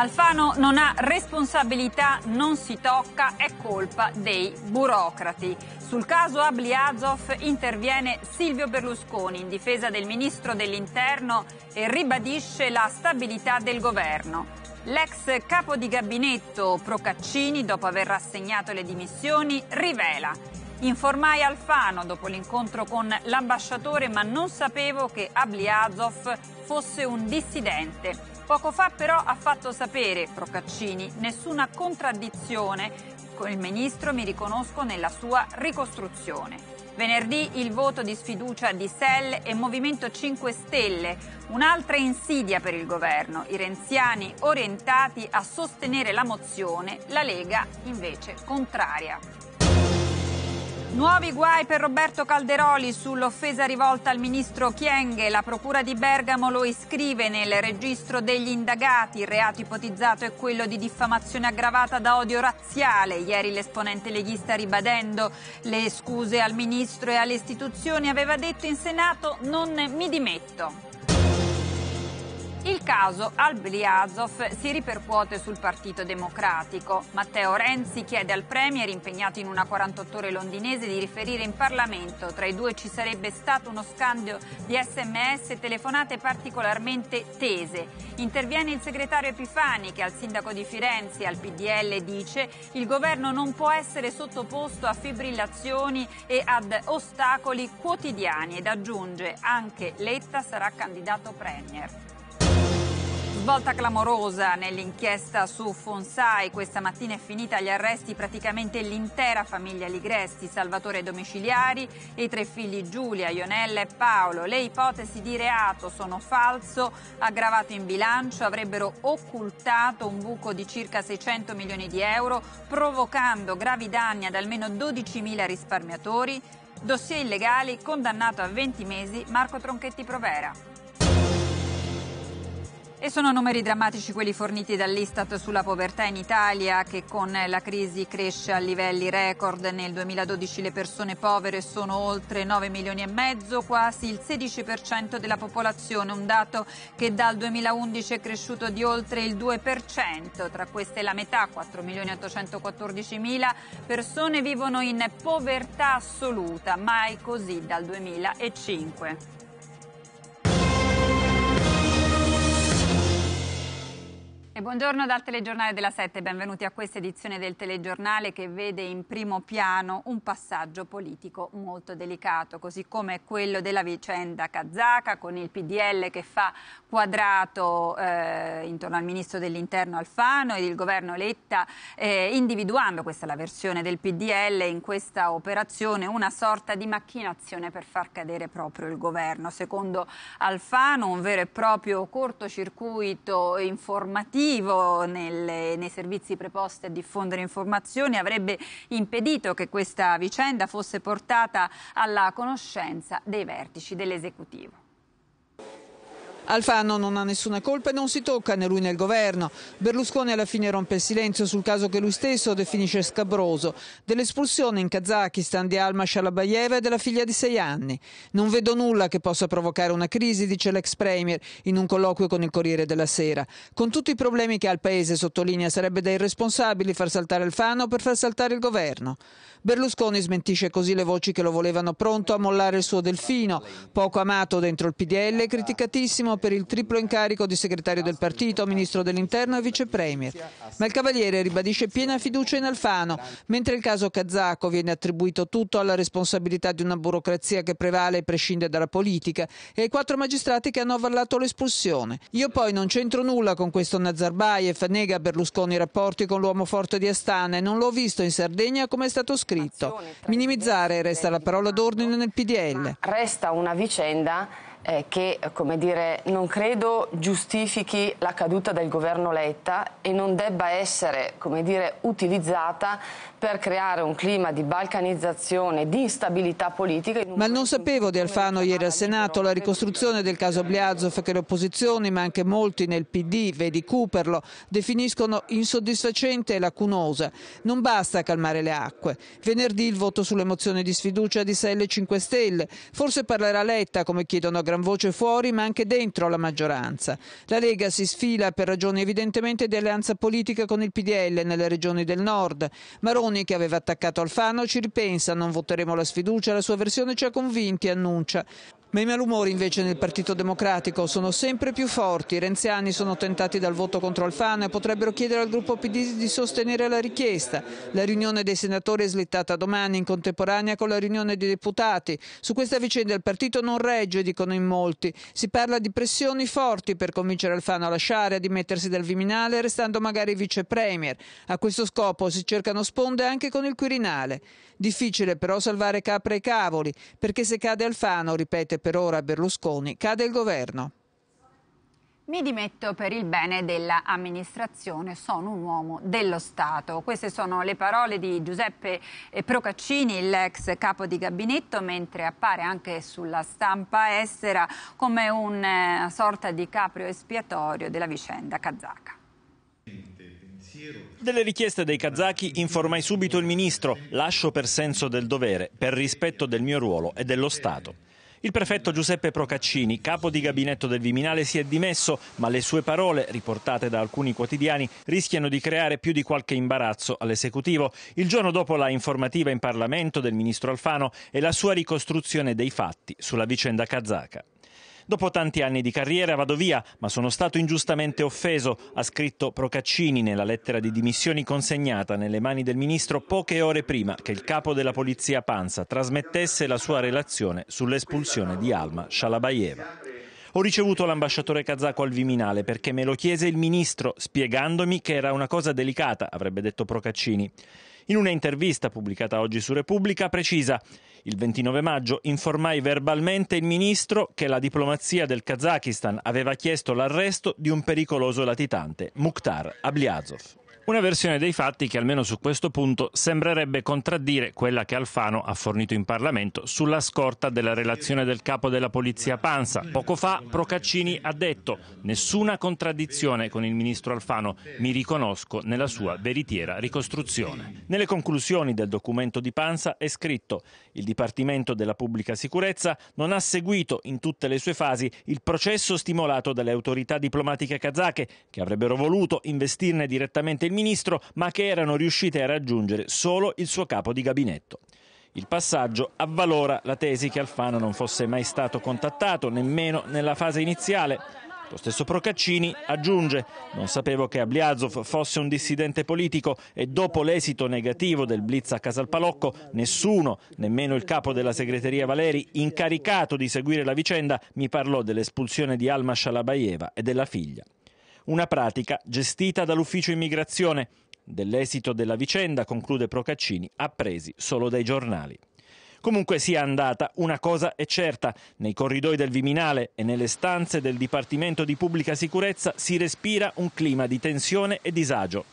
Alfano non ha responsabilità, non si tocca, è colpa dei burocrati. Sul caso Abliazov interviene Silvio Berlusconi in difesa del ministro dell'Interno e ribadisce la stabilità del governo. L'ex capo di gabinetto Procaccini, dopo aver rassegnato le dimissioni, rivela Informai Alfano dopo l'incontro con l'ambasciatore, ma non sapevo che Abliazov fosse un dissidente. Poco fa però ha fatto sapere Procaccini nessuna contraddizione con il ministro mi riconosco nella sua ricostruzione. Venerdì il voto di sfiducia di SEL e Movimento 5 Stelle, un'altra insidia per il governo, i renziani orientati a sostenere la mozione, la Lega invece contraria. Nuovi guai per Roberto Calderoli sull'offesa rivolta al ministro Chienghe. La procura di Bergamo lo iscrive nel registro degli indagati. Il reato ipotizzato è quello di diffamazione aggravata da odio razziale. Ieri l'esponente leghista ribadendo le scuse al ministro e alle istituzioni aveva detto in Senato non mi dimetto. Il caso Al-Bliazov si ripercuote sul Partito Democratico. Matteo Renzi chiede al Premier, impegnato in una 48 ore londinese, di riferire in Parlamento. Tra i due ci sarebbe stato uno scambio di sms e telefonate particolarmente tese. Interviene il segretario Epifani che al sindaco di Firenze al PDL dice il governo non può essere sottoposto a fibrillazioni e ad ostacoli quotidiani ed aggiunge anche Letta sarà candidato Premier. Svolta clamorosa nell'inchiesta su Fonsai. Questa mattina è finita agli arresti praticamente l'intera famiglia Ligresti, Salvatore domiciliari e i tre figli Giulia, Ionella e Paolo. Le ipotesi di reato sono falso, aggravato in bilancio, avrebbero occultato un buco di circa 600 milioni di euro, provocando gravi danni ad almeno 12.000 risparmiatori. Dossier illegali, condannato a 20 mesi Marco Tronchetti Provera. E sono numeri drammatici quelli forniti dall'Istat sulla povertà in Italia che con la crisi cresce a livelli record. Nel 2012 le persone povere sono oltre 9 milioni e mezzo, quasi il 16% della popolazione, un dato che dal 2011 è cresciuto di oltre il 2%. Tra queste la metà, 4 milioni 814 mila persone vivono in povertà assoluta, mai così dal 2005. E buongiorno dal telegiornale della 7, benvenuti a questa edizione del telegiornale che vede in primo piano un passaggio politico molto delicato, così come quello della vicenda kazaka con il PDL che fa quadrato eh, intorno al ministro dell'interno Alfano ed il governo Letta eh, individuando, questa è la versione del PDL, in questa operazione una sorta di macchinazione per far cadere proprio il governo. Secondo Alfano un vero e proprio cortocircuito informativo attivo nelle, nei servizi preposti a diffondere informazioni avrebbe impedito che questa vicenda fosse portata alla conoscenza dei vertici dell'esecutivo. Alfano non ha nessuna colpa e non si tocca né lui né il governo. Berlusconi alla fine rompe il silenzio sul caso che lui stesso definisce scabroso, dell'espulsione in Kazakistan di Alma Shalabayeva e della figlia di sei anni. Non vedo nulla che possa provocare una crisi, dice l'ex premier in un colloquio con il Corriere della Sera. Con tutti i problemi che ha il paese, sottolinea, sarebbe da irresponsabili far saltare Alfano per far saltare il governo. Berlusconi smentisce così le voci che lo volevano pronto a mollare il suo delfino, poco amato dentro il PDL, criticatissimo per il triplo incarico di segretario del partito, ministro dell'interno e vice premier. Ma il Cavaliere ribadisce piena fiducia in Alfano, mentre il caso kazako viene attribuito tutto alla responsabilità di una burocrazia che prevale e prescinde dalla politica e ai quattro magistrati che hanno avallato l'espulsione. Io poi non c'entro nulla con questo Nazarbayev, nega Berlusconi i rapporti con l'uomo forte di Astana e non l'ho visto in Sardegna come è stato scritto. Minimizzare resta la parola d'ordine nel PDL. Resta una vicenda eh, che dire, non credo giustifichi la caduta del governo Letta e non debba essere dire, utilizzata per creare un clima di balcanizzazione, di instabilità politica. Ma non sapevo di Alfano ieri al Senato la ricostruzione del caso Bliazov che le opposizioni, ma anche molti nel PD, vedi Cooperlo, definiscono insoddisfacente e lacunosa. Non basta calmare le acque. Venerdì il voto sulle mozioni di sfiducia di SL 5 Stelle. Forse parlerà Letta, come chiedono gran voce fuori ma anche dentro la maggioranza. La Lega si sfila per ragioni evidentemente di alleanza politica con il PDL nelle regioni del nord. Maroni, che aveva attaccato Alfano, ci ripensa, non voteremo la sfiducia, la sua versione ci ha convinti, annuncia. Ma i malumori invece nel Partito Democratico sono sempre più forti. I renziani sono tentati dal voto contro Alfano e potrebbero chiedere al gruppo PD di sostenere la richiesta. La riunione dei senatori è slittata domani in contemporanea con la riunione dei deputati. Su questa vicenda il partito non regge, dicono in molti. Si parla di pressioni forti per convincere Alfano a lasciare, a dimettersi dal Viminale, restando magari vice premier. A questo scopo si cercano sponde anche con il Quirinale. Difficile però salvare capre e cavoli, perché se cade Alfano, ripete per ora Berlusconi, cade il governo. Mi dimetto per il bene dell'amministrazione, sono un uomo dello Stato. Queste sono le parole di Giuseppe Procaccini, l'ex capo di gabinetto, mentre appare anche sulla stampa estera come una eh, sorta di caprio espiatorio della vicenda kazaka. Delle richieste dei kazaki informai subito il ministro, lascio per senso del dovere, per rispetto del mio ruolo e dello Stato. Il prefetto Giuseppe Procaccini, capo di gabinetto del Viminale, si è dimesso, ma le sue parole, riportate da alcuni quotidiani, rischiano di creare più di qualche imbarazzo all'esecutivo. Il giorno dopo la informativa in Parlamento del ministro Alfano e la sua ricostruzione dei fatti sulla vicenda kazaka. Dopo tanti anni di carriera vado via, ma sono stato ingiustamente offeso, ha scritto Procaccini nella lettera di dimissioni consegnata nelle mani del ministro poche ore prima che il capo della polizia Panza trasmettesse la sua relazione sull'espulsione di Alma Shalabayeva. Ho ricevuto l'ambasciatore kazako al Viminale perché me lo chiese il ministro, spiegandomi che era una cosa delicata, avrebbe detto Procaccini. In una intervista pubblicata oggi su Repubblica precisa il 29 maggio informai verbalmente il ministro che la diplomazia del Kazakistan aveva chiesto l'arresto di un pericoloso latitante, Mukhtar Ablyazov. Una versione dei fatti che almeno su questo punto sembrerebbe contraddire quella che Alfano ha fornito in Parlamento sulla scorta della relazione del capo della polizia Panza. Poco fa Procaccini ha detto nessuna contraddizione con il ministro Alfano, mi riconosco nella sua veritiera ricostruzione. Nelle conclusioni del documento di Panza è scritto il Dipartimento della Pubblica Sicurezza non ha seguito in tutte le sue fasi il processo stimolato dalle autorità diplomatiche kazake che avrebbero voluto investirne direttamente il ministro, ma che erano riuscite a raggiungere solo il suo capo di gabinetto. Il passaggio avvalora la tesi che Alfano non fosse mai stato contattato, nemmeno nella fase iniziale. Lo stesso Procaccini aggiunge non sapevo che Abliazov fosse un dissidente politico e dopo l'esito negativo del blitz a Casalpalocco nessuno, nemmeno il capo della segreteria Valeri, incaricato di seguire la vicenda, mi parlò dell'espulsione di Alma Shalabayeva e della figlia una pratica gestita dall'ufficio immigrazione. Dell'esito della vicenda, conclude Procaccini, appresi solo dai giornali. Comunque sia andata, una cosa è certa, nei corridoi del Viminale e nelle stanze del Dipartimento di Pubblica Sicurezza si respira un clima di tensione e disagio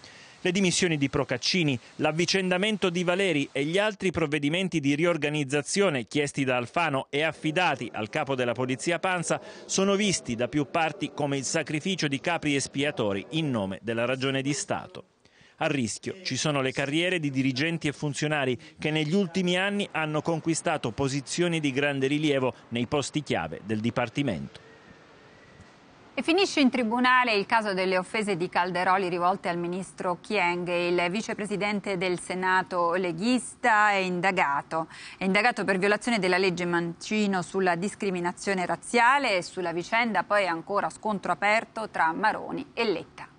le dimissioni di Procaccini, l'avvicendamento di Valeri e gli altri provvedimenti di riorganizzazione chiesti da Alfano e affidati al capo della polizia Panza sono visti da più parti come il sacrificio di capri espiatori in nome della ragione di Stato. A rischio ci sono le carriere di dirigenti e funzionari che negli ultimi anni hanno conquistato posizioni di grande rilievo nei posti chiave del Dipartimento. E finisce in tribunale il caso delle offese di Calderoli rivolte al ministro Chieng. Il vicepresidente del Senato leghista è indagato. È indagato per violazione della legge Mancino sulla discriminazione razziale e sulla vicenda poi ancora scontro aperto tra Maroni e Letta.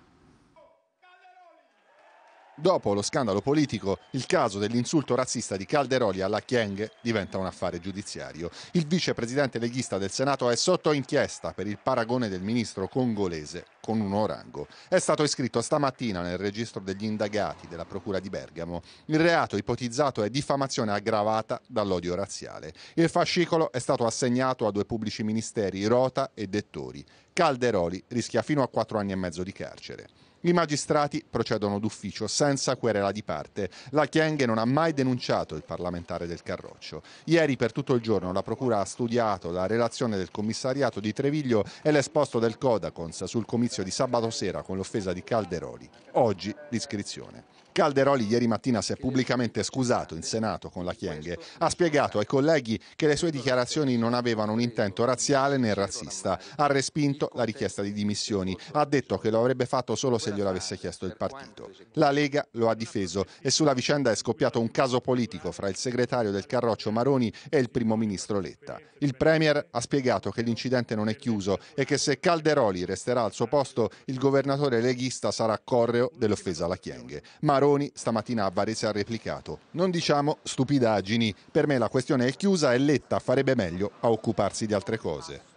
Dopo lo scandalo politico, il caso dell'insulto razzista di Calderoli alla Chieng diventa un affare giudiziario. Il vicepresidente leghista del Senato è sotto inchiesta per il paragone del ministro congolese con un orango. È stato iscritto stamattina nel registro degli indagati della Procura di Bergamo. Il reato ipotizzato è diffamazione aggravata dall'odio razziale. Il fascicolo è stato assegnato a due pubblici ministeri, Rota e Dettori. Calderoli rischia fino a quattro anni e mezzo di carcere. I magistrati procedono d'ufficio senza querela di parte. La Chienghe non ha mai denunciato il parlamentare del Carroccio. Ieri per tutto il giorno la Procura ha studiato la relazione del commissariato di Treviglio e l'esposto del Codacons sul comizio di sabato sera con l'offesa di Calderoli. Oggi l'iscrizione. Calderoli ieri mattina si è pubblicamente scusato in Senato con la Chienghe. Ha spiegato ai colleghi che le sue dichiarazioni non avevano un intento razziale né razzista. Ha respinto la richiesta di dimissioni. Ha detto che lo avrebbe fatto solo se glielo avesse chiesto il partito. La Lega lo ha difeso e sulla vicenda è scoppiato un caso politico fra il segretario del Carroccio Maroni e il primo ministro Letta. Il Premier ha spiegato che l'incidente non è chiuso e che se Calderoli resterà al suo posto il governatore leghista sarà correo dell'offesa alla Chienghe. Maroni Maroni stamattina a Varese ha replicato. Non diciamo stupidaggini, per me la questione è chiusa e Letta farebbe meglio a occuparsi di altre cose.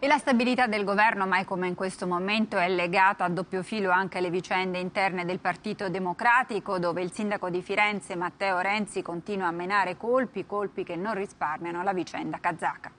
E la stabilità del governo, mai come in questo momento, è legata a doppio filo anche alle vicende interne del Partito Democratico, dove il sindaco di Firenze, Matteo Renzi, continua a menare colpi, colpi che non risparmiano la vicenda kazaka.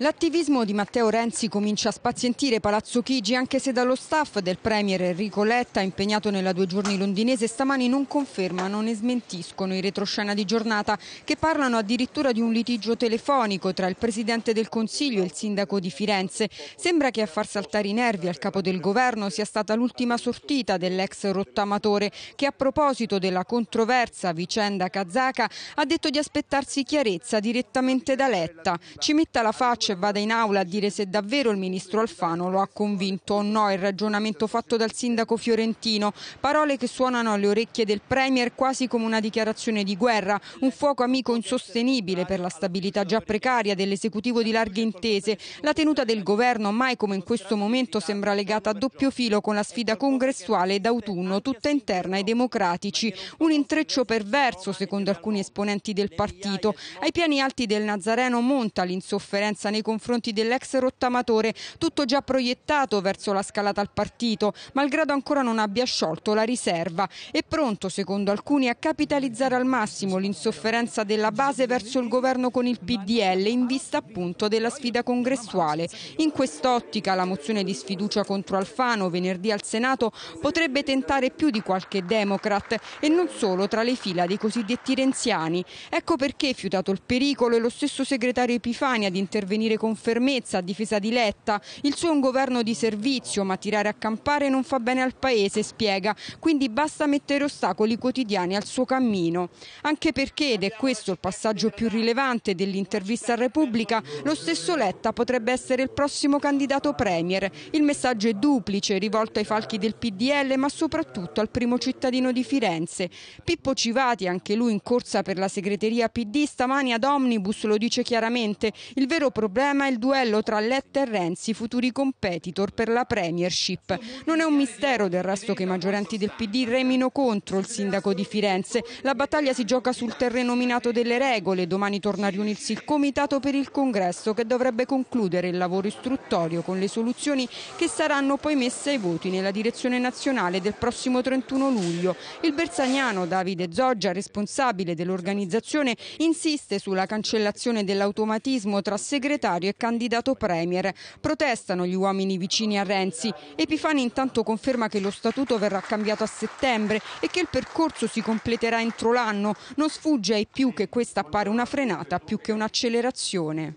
L'attivismo di Matteo Renzi comincia a spazientire Palazzo Chigi anche se dallo staff del Premier Enrico Letta impegnato nella due giorni londinese stamani non confermano né smentiscono i retroscena di giornata che parlano addirittura di un litigio telefonico tra il Presidente del Consiglio e il Sindaco di Firenze. Sembra che a far saltare i nervi al capo del governo sia stata l'ultima sortita dell'ex rottamatore che a proposito della controversa vicenda kazaka ha detto di aspettarsi chiarezza direttamente da Letta. Ci metta la faccia e vada in aula a dire se davvero il ministro Alfano lo ha convinto o no il ragionamento fatto dal sindaco fiorentino. Parole che suonano alle orecchie del Premier quasi come una dichiarazione di guerra, un fuoco amico insostenibile per la stabilità già precaria dell'esecutivo di larghe intese. La tenuta del governo mai come in questo momento sembra legata a doppio filo con la sfida congressuale d'autunno, tutta interna ai democratici. Un intreccio perverso, secondo alcuni esponenti del partito. Ai piani alti del Nazareno monta l'insofferenza nei nei confronti dell'ex rottamatore, tutto già proiettato verso la scalata al partito, malgrado ancora non abbia sciolto la riserva. È pronto, secondo alcuni, a capitalizzare al massimo l'insofferenza della base verso il governo con il PDL in vista appunto della sfida congressuale. In quest'ottica la mozione di sfiducia contro Alfano venerdì al Senato potrebbe tentare più di qualche democrat e non solo tra le fila dei cosiddetti renziani. Ecco perché, fiutato il pericolo, è lo stesso segretario Epifani ad intervenire intervenire con fermezza a difesa di Letta. Il suo è un governo di servizio, ma tirare a campare non fa bene al Paese, spiega. Quindi basta mettere ostacoli quotidiani al suo cammino. Anche perché, ed è questo il passaggio più rilevante dell'intervista a Repubblica, lo stesso Letta potrebbe essere il prossimo candidato Premier. Il messaggio è duplice, rivolto ai falchi del PDL, ma soprattutto al primo cittadino di Firenze. Pippo Civati, anche lui in corsa per la segreteria PD, stamani ad Omnibus lo dice chiaramente. Il vero problema problema il duello tra Letta e Renzi, futuri competitor per la Premiership. Non è un mistero del resto che i maggioranti del PD remino contro il sindaco di Firenze. La battaglia si gioca sul terreno minato delle regole. Domani torna a riunirsi il comitato per il congresso che dovrebbe concludere il lavoro istruttorio con le soluzioni che saranno poi messe ai voti nella direzione nazionale del prossimo 31 luglio. Il bersagnano Davide Zoggia, responsabile dell'organizzazione, insiste sulla cancellazione dell'automatismo tra segretari segretario e candidato premier. Protestano gli uomini vicini a Renzi. Epifani intanto conferma che lo statuto verrà cambiato a settembre e che il percorso si completerà entro l'anno. Non sfugge ai più che questa appare una frenata più che un'accelerazione.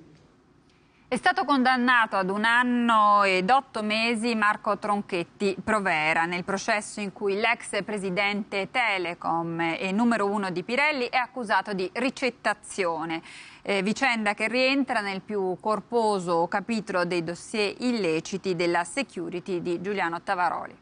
È stato condannato ad un anno ed otto mesi Marco Tronchetti Provera nel processo in cui l'ex presidente Telecom e numero uno di Pirelli è accusato di ricettazione. Eh, vicenda che rientra nel più corposo capitolo dei dossier illeciti della security di Giuliano Tavaroli.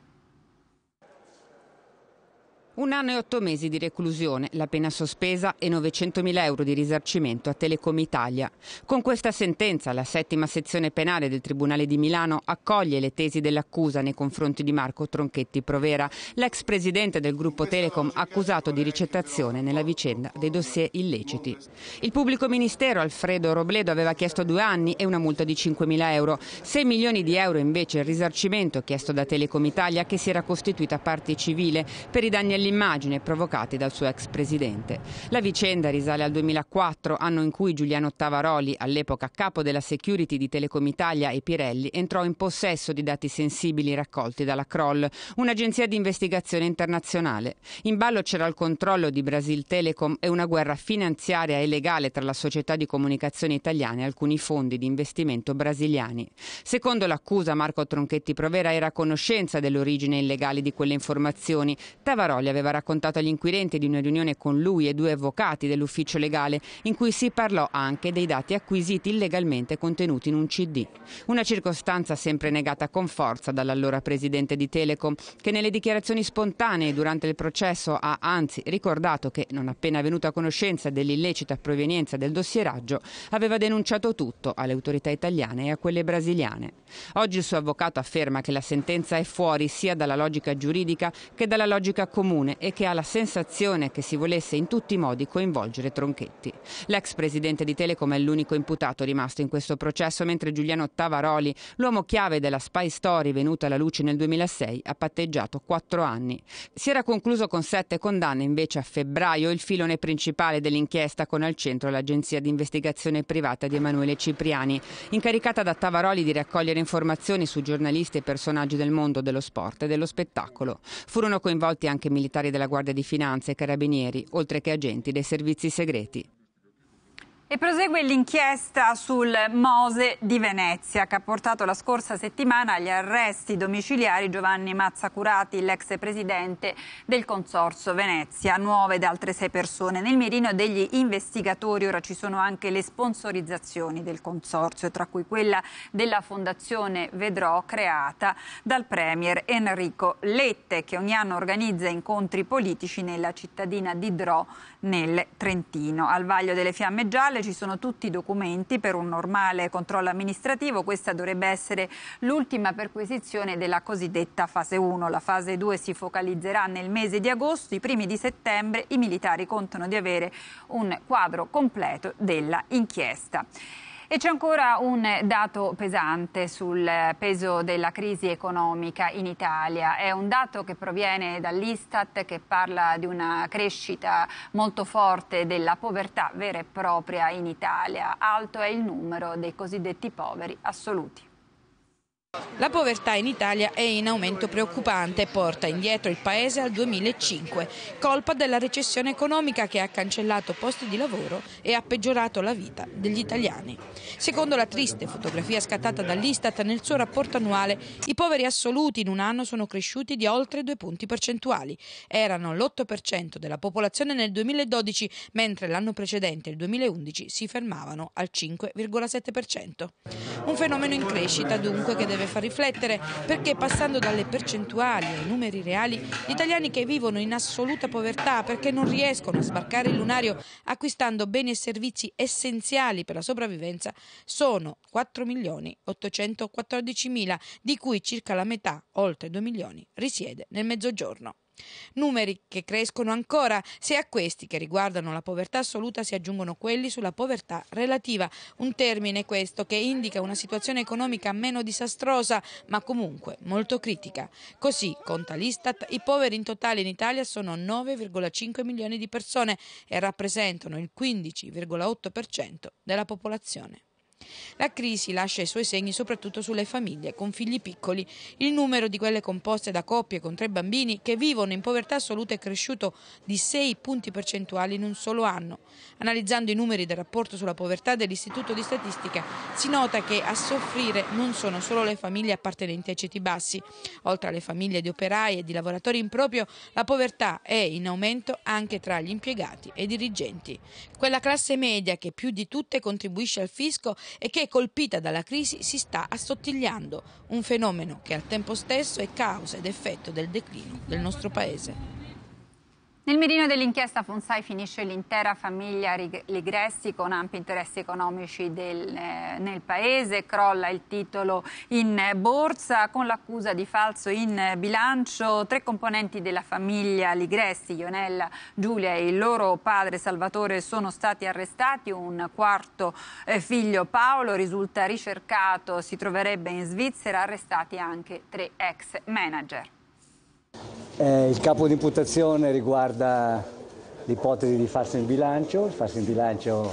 Un anno e otto mesi di reclusione, la pena sospesa e 900.000 euro di risarcimento a Telecom Italia. Con questa sentenza la settima sezione penale del Tribunale di Milano accoglie le tesi dell'accusa nei confronti di Marco Tronchetti Provera, l'ex presidente del gruppo Telecom accusato di ricettazione nella vicenda dei dossier illeciti. Il pubblico ministero Alfredo Robledo aveva chiesto due anni e una multa di 5.000 euro. 6 milioni di euro invece il risarcimento chiesto da Telecom Italia che si era costituita parte civile per i danni agli dell'immagine provocati dal suo ex presidente. La vicenda risale al 2004, anno in cui Giuliano Tavaroli, all'epoca capo della security di Telecom Italia e Pirelli, entrò in possesso di dati sensibili raccolti dalla Kroll, un'agenzia di investigazione internazionale. In ballo c'era il controllo di Brasil Telecom e una guerra finanziaria e legale tra la società di comunicazione italiana e alcuni fondi di investimento brasiliani. Secondo l'accusa, Marco Tronchetti Provera era a conoscenza dell'origine illegale di quelle informazioni. Tavaroli aveva raccontato agli inquirenti di una riunione con lui e due avvocati dell'ufficio legale in cui si parlò anche dei dati acquisiti illegalmente contenuti in un CD. Una circostanza sempre negata con forza dall'allora presidente di Telecom, che nelle dichiarazioni spontanee durante il processo ha anzi ricordato che, non appena venuto a conoscenza dell'illecita provenienza del dossieraggio, aveva denunciato tutto alle autorità italiane e a quelle brasiliane. Oggi il suo avvocato afferma che la sentenza è fuori sia dalla logica giuridica che dalla logica comune e che ha la sensazione che si volesse in tutti i modi coinvolgere Tronchetti. L'ex presidente di Telecom è l'unico imputato rimasto in questo processo, mentre Giuliano Tavaroli, l'uomo chiave della spy story venuta alla luce nel 2006, ha patteggiato quattro anni. Si era concluso con sette condanne, invece a febbraio il filone principale dell'inchiesta con al centro l'agenzia di investigazione privata di Emanuele Cipriani, incaricata da Tavaroli di raccogliere informazioni su giornalisti e personaggi del mondo dello sport e dello spettacolo. Furono coinvolti anche militari della Guardia di Finanza e carabinieri, oltre che agenti dei servizi segreti. E prosegue l'inchiesta sul Mose di Venezia che ha portato la scorsa settimana agli arresti domiciliari Giovanni Mazzacurati, l'ex presidente del Consorzio Venezia, nuove ed altre sei persone. Nel mirino degli investigatori ora ci sono anche le sponsorizzazioni del Consorzio, tra cui quella della Fondazione Vedrò creata dal Premier Enrico Lette che ogni anno organizza incontri politici nella cittadina di Dro nel Trentino. Al vaglio delle fiamme gialle ci sono tutti i documenti per un normale controllo amministrativo. Questa dovrebbe essere l'ultima perquisizione della cosiddetta fase 1. La fase 2 si focalizzerà nel mese di agosto. I primi di settembre i militari contano di avere un quadro completo della inchiesta. E c'è ancora un dato pesante sul peso della crisi economica in Italia. È un dato che proviene dall'Istat che parla di una crescita molto forte della povertà vera e propria in Italia. Alto è il numero dei cosiddetti poveri assoluti. La povertà in Italia è in aumento preoccupante e porta indietro il paese al 2005, colpa della recessione economica che ha cancellato posti di lavoro e ha peggiorato la vita degli italiani. Secondo la triste fotografia scattata dall'Istat nel suo rapporto annuale, i poveri assoluti in un anno sono cresciuti di oltre due punti percentuali. Erano l'8% della popolazione nel 2012, mentre l'anno precedente, il 2011, si fermavano al 5,7%. Un fenomeno in crescita dunque che deve deve far riflettere perché passando dalle percentuali ai numeri reali, gli italiani che vivono in assoluta povertà perché non riescono a sbarcare il lunario acquistando beni e servizi essenziali per la sopravvivenza sono 4 milioni 814 mila, di cui circa la metà, oltre 2 milioni, risiede nel mezzogiorno. Numeri che crescono ancora se a questi che riguardano la povertà assoluta si aggiungono quelli sulla povertà relativa, un termine questo che indica una situazione economica meno disastrosa ma comunque molto critica. Così, conta l'Istat, i poveri in totale in Italia sono 9,5 milioni di persone e rappresentano il 15,8% della popolazione. La crisi lascia i suoi segni soprattutto sulle famiglie con figli piccoli. Il numero di quelle composte da coppie con tre bambini che vivono in povertà assoluta è cresciuto di 6 punti percentuali in un solo anno. Analizzando i numeri del rapporto sulla povertà dell'Istituto di Statistica, si nota che a soffrire non sono solo le famiglie appartenenti ai ceti bassi. Oltre alle famiglie di operai e di lavoratori in proprio, la povertà è in aumento anche tra gli impiegati e i dirigenti. Quella classe media che più di tutte contribuisce al fisco e che colpita dalla crisi si sta assottigliando, un fenomeno che al tempo stesso è causa ed effetto del declino del nostro Paese. Nel mirino dell'inchiesta Fonsai finisce l'intera famiglia Ligressi con ampi interessi economici del, eh, nel paese, crolla il titolo in borsa con l'accusa di falso in bilancio. Tre componenti della famiglia Ligressi, Ionella, Giulia e il loro padre Salvatore sono stati arrestati, un quarto eh, figlio Paolo risulta ricercato, si troverebbe in Svizzera, arrestati anche tre ex manager. Eh, il capo di imputazione riguarda l'ipotesi di farsi in bilancio, farsi in bilancio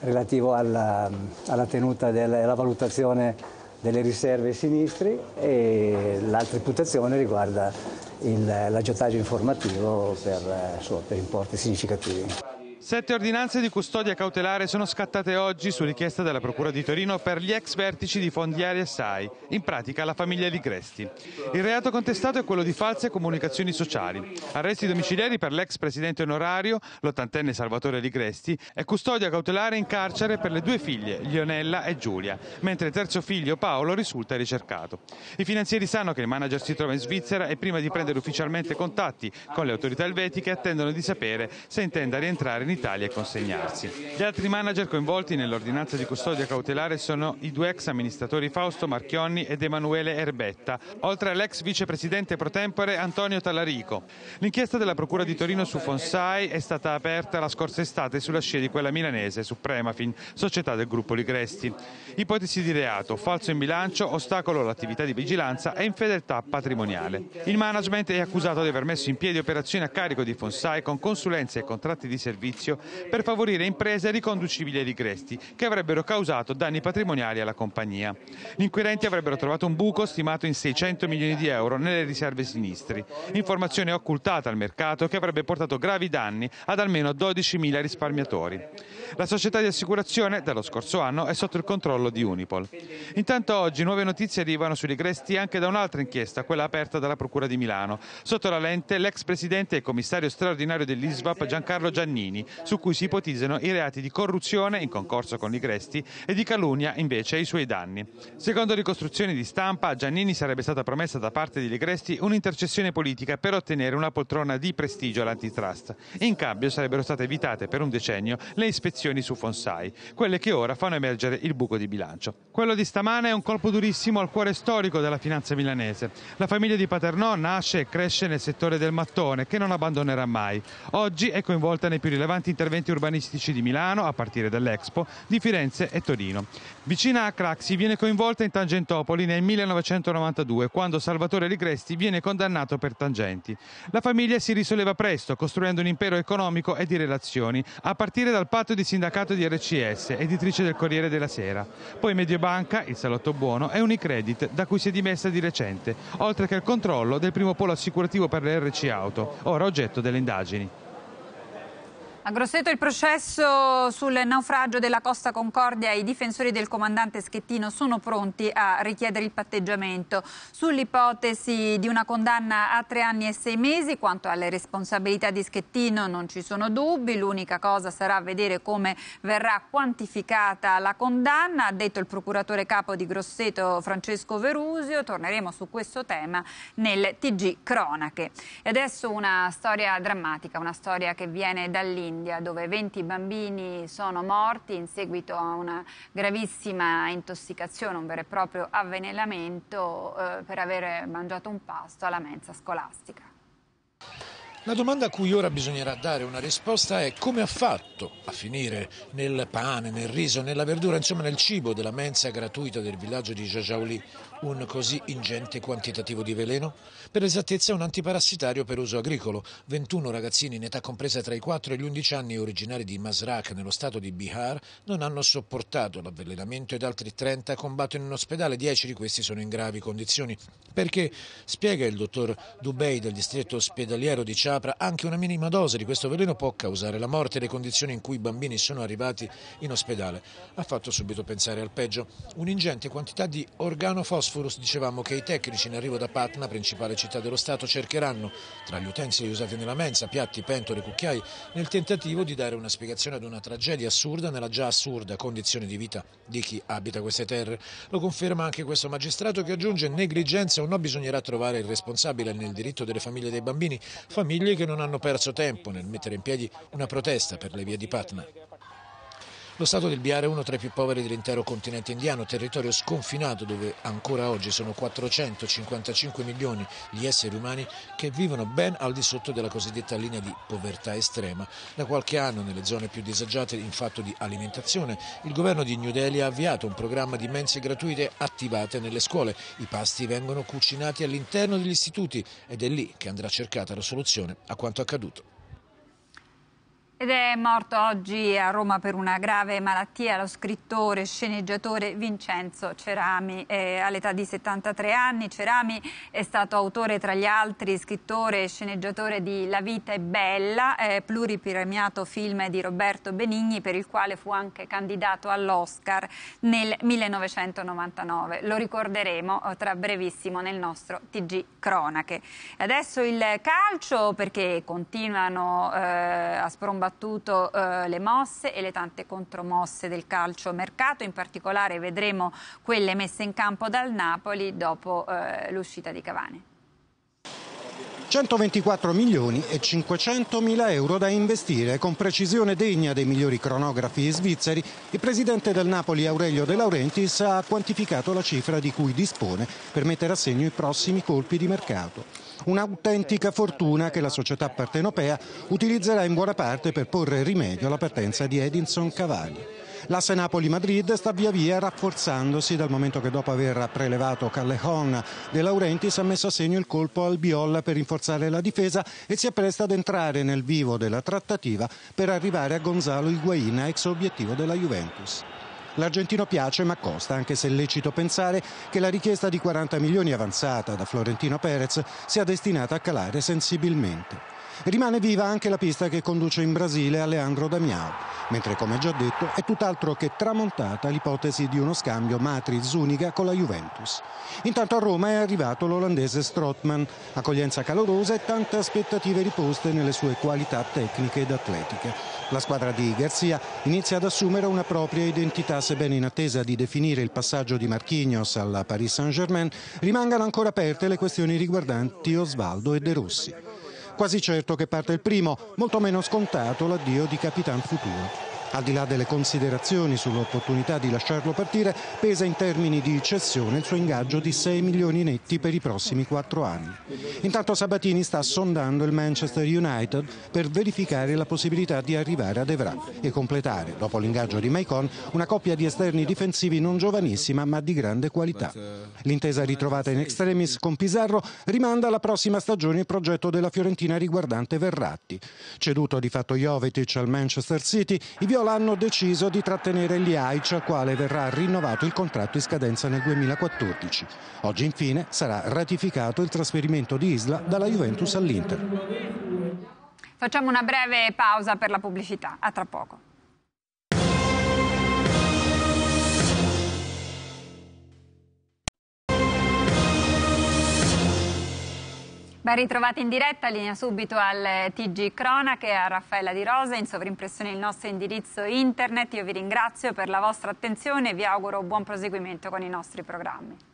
relativo alla, alla tenuta della valutazione delle riserve sinistri e l'altra imputazione riguarda l'aggiotaggio informativo per, eh, per importi significativi. Sette ordinanze di custodia cautelare sono scattate oggi su richiesta della Procura di Torino per gli ex vertici di Fondiari SAI, in pratica la famiglia Ligresti. Il reato contestato è quello di false comunicazioni sociali. Arresti domiciliari per l'ex presidente onorario, l'ottantenne Salvatore Ligresti, e custodia cautelare in carcere per le due figlie, Lionella e Giulia, mentre il terzo figlio, Paolo, risulta ricercato. I finanzieri sanno che il manager si trova in Svizzera e prima di prendere ufficialmente contatti con le autorità elvetiche attendono di sapere se intenda rientrare in Italia e consegnarsi. Gli altri manager coinvolti nell'ordinanza di custodia cautelare sono i due ex amministratori Fausto Marchionni ed Emanuele Erbetta, oltre all'ex vicepresidente pro tempore Antonio Tallarico. L'inchiesta della Procura di Torino su Fonsai è stata aperta la scorsa estate sulla scia di quella milanese su Premafin, società del gruppo Ligresti. Ipotesi di reato, falso in bilancio, ostacolo all'attività di vigilanza e infedeltà patrimoniale. Il management è accusato di aver messo in piedi operazioni a carico di Fonsai con consulenze e contratti di servizio servizio per favorire imprese riconducibili ai rigresti che avrebbero causato danni patrimoniali alla compagnia. Gli inquirenti avrebbero trovato un buco stimato in 600 milioni di euro nelle riserve sinistri, informazione occultata al mercato che avrebbe portato gravi danni ad almeno 12.000 risparmiatori. La società di assicurazione dallo scorso anno è sotto il controllo di Unipol. Intanto oggi nuove notizie arrivano sui rigresti anche da un'altra inchiesta, quella aperta dalla Procura di Milano. Sotto la lente l'ex presidente e commissario straordinario dell'ISVAP Giancarlo Giannini, su cui si ipotizzano i reati di corruzione in concorso con Ligresti e di calunnia invece ai suoi danni. Secondo ricostruzioni di stampa, Giannini sarebbe stata promessa da parte di Ligresti un'intercessione politica per ottenere una poltrona di prestigio all'antitrust. In cambio sarebbero state evitate per un decennio le ispezioni su Fonsai, quelle che ora fanno emergere il buco di bilancio. Quello di stamane è un colpo durissimo al cuore storico della finanza milanese. La famiglia di Paternò nasce e cresce nel settore del mattone, che non abbandonerà mai. Oggi è coinvolta nei più rilevanti importanti interventi urbanistici di Milano, a partire dall'Expo, di Firenze e Torino. Vicina a Craxi viene coinvolta in Tangentopoli nel 1992, quando Salvatore Ligresti viene condannato per tangenti. La famiglia si risolleva presto, costruendo un impero economico e di relazioni, a partire dal patto di sindacato di RCS, editrice del Corriere della Sera. Poi Mediobanca, il Salotto Buono e Unicredit, da cui si è dimessa di recente, oltre che il controllo del primo polo assicurativo per le RC Auto, ora oggetto delle indagini. A Grosseto il processo sul naufragio della Costa Concordia i difensori del comandante Schettino sono pronti a richiedere il patteggiamento sull'ipotesi di una condanna a tre anni e sei mesi. Quanto alle responsabilità di Schettino non ci sono dubbi, l'unica cosa sarà vedere come verrà quantificata la condanna, ha detto il procuratore capo di Grosseto Francesco Verusio. Torneremo su questo tema nel TG Cronache. E adesso una storia drammatica, una storia che viene dall'India India dove 20 bambini sono morti in seguito a una gravissima intossicazione, un vero e proprio avvelenamento eh, per aver mangiato un pasto alla mensa scolastica. La domanda a cui ora bisognerà dare una risposta è come ha fatto a finire nel pane, nel riso, nella verdura, insomma nel cibo della mensa gratuita del villaggio di Jajauli un così ingente quantitativo di veleno? Per esattezza un antiparassitario per uso agricolo. 21 ragazzini in età compresa tra i 4 e gli 11 anni originari di Masrak nello stato di Bihar non hanno sopportato l'avvelenamento ed altri 30 combattono in ospedale, 10 di questi sono in gravi condizioni. Perché, spiega il dottor Dubey del distretto ospedaliero di Chapra, anche una minima dose di questo veleno può causare la morte le condizioni in cui i bambini sono arrivati in ospedale. Ha fatto subito pensare al peggio. Un'ingente quantità di organofosforo Bosphorus dicevamo che i tecnici in arrivo da Patna, principale città dello Stato, cercheranno, tra gli utensili usati nella mensa, piatti, pentole, cucchiai, nel tentativo di dare una spiegazione ad una tragedia assurda nella già assurda condizione di vita di chi abita queste terre. Lo conferma anche questo magistrato che aggiunge negligenza o no bisognerà trovare il responsabile nel diritto delle famiglie dei bambini, famiglie che non hanno perso tempo nel mettere in piedi una protesta per le vie di Patna. Lo stato del Bihar è uno tra i più poveri dell'intero continente indiano, territorio sconfinato dove ancora oggi sono 455 milioni gli esseri umani che vivono ben al di sotto della cosiddetta linea di povertà estrema. Da qualche anno nelle zone più disagiate in fatto di alimentazione il governo di New Delhi ha avviato un programma di mense gratuite attivate nelle scuole. I pasti vengono cucinati all'interno degli istituti ed è lì che andrà cercata la soluzione a quanto accaduto. Ed è morto oggi a Roma per una grave malattia lo scrittore e sceneggiatore Vincenzo Cerami eh, all'età di 73 anni. Cerami è stato autore tra gli altri scrittore e sceneggiatore di La vita è bella, eh, pluripremiato film di Roberto Benigni per il quale fu anche candidato all'Oscar nel 1999. Lo ricorderemo eh, tra brevissimo nel nostro TG Cronache. Adesso il calcio perché continuano eh, a sprombattere combattuto eh, le mosse e le tante contromosse del calcio mercato, in particolare vedremo quelle messe in campo dal Napoli dopo eh, l'uscita di Cavani. 124 milioni e 500 mila euro da investire. Con precisione degna dei migliori cronografi svizzeri, il presidente del Napoli Aurelio De Laurentiis ha quantificato la cifra di cui dispone per mettere a segno i prossimi colpi di mercato. Un'autentica fortuna che la società partenopea utilizzerà in buona parte per porre rimedio alla partenza di Edinson Cavani. L'asse Napoli-Madrid sta via via rafforzandosi dal momento che dopo aver prelevato Callejon De Laurentiis ha messo a segno il colpo al Biolla per rinforzare la difesa e si appresta ad entrare nel vivo della trattativa per arrivare a Gonzalo Higuain, ex obiettivo della Juventus. L'argentino piace ma costa, anche se è lecito pensare che la richiesta di 40 milioni avanzata da Florentino Perez sia destinata a calare sensibilmente. Rimane viva anche la pista che conduce in Brasile a Leandro Damiao, mentre come già detto è tutt'altro che tramontata l'ipotesi di uno scambio Matri-Zuniga con la Juventus. Intanto a Roma è arrivato l'olandese Strootman, accoglienza calorosa e tante aspettative riposte nelle sue qualità tecniche ed atletiche. La squadra di Garzia inizia ad assumere una propria identità, sebbene in attesa di definire il passaggio di Marquinhos alla Paris Saint-Germain rimangano ancora aperte le questioni riguardanti Osvaldo e De Rossi. Quasi certo che parte il primo, molto meno scontato l'addio di Capitan Futuro. Al di là delle considerazioni sull'opportunità di lasciarlo partire, pesa in termini di cessione il suo ingaggio di 6 milioni netti per i prossimi 4 anni. Intanto Sabatini sta sondando il Manchester United per verificare la possibilità di arrivare ad Evra e completare, dopo l'ingaggio di Maicon, una coppia di esterni difensivi non giovanissima ma di grande qualità. L'intesa ritrovata in extremis con Pizarro rimanda alla prossima stagione il progetto della Fiorentina riguardante Verratti. Ceduto di fatto Jovetic al Manchester City, i viola hanno deciso di trattenere Liaic al quale verrà rinnovato il contratto in scadenza nel 2014. Oggi infine sarà ratificato il trasferimento di Isla dalla Juventus all'Inter. Facciamo una breve pausa per la pubblicità. A tra poco. Ben ritrovati in diretta, linea subito al TG Cronache a Raffaella Di Rosa, in sovrimpressione il nostro indirizzo internet. Io vi ringrazio per la vostra attenzione e vi auguro buon proseguimento con i nostri programmi.